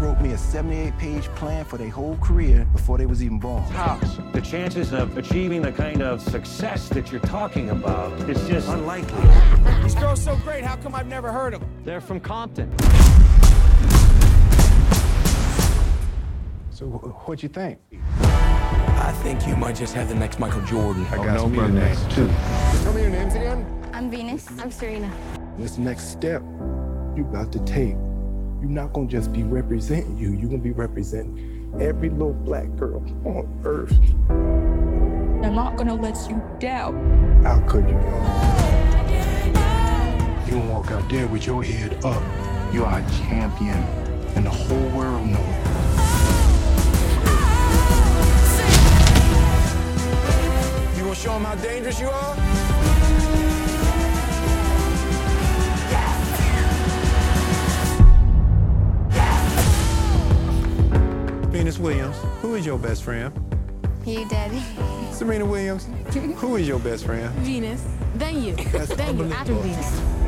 wrote me a 78-page plan for their whole career before they was even born. House, the chances of achieving the kind of success that you're talking about is just unlikely. These girls so great, how come I've never heard of them? They're from Compton. So wh- what you think? I think you might just have the next Michael Jordan. I got some the next too. Tell me your names again. I'm Venus. I'm Serena. This next step you about to take, you're not gonna just be representing you, you're gonna be representing every little black girl on earth. I'm not gonna let you down. How could you? You gonna walk out there with your head up. You are a champion, and the whole world knows it. You gonna show them how dangerous you are? Venus Williams. Who is your best friend? You, Daddy. Serena Williams. Who is your best friend? Venus. Then you. That's then you after unbelievable. Venus.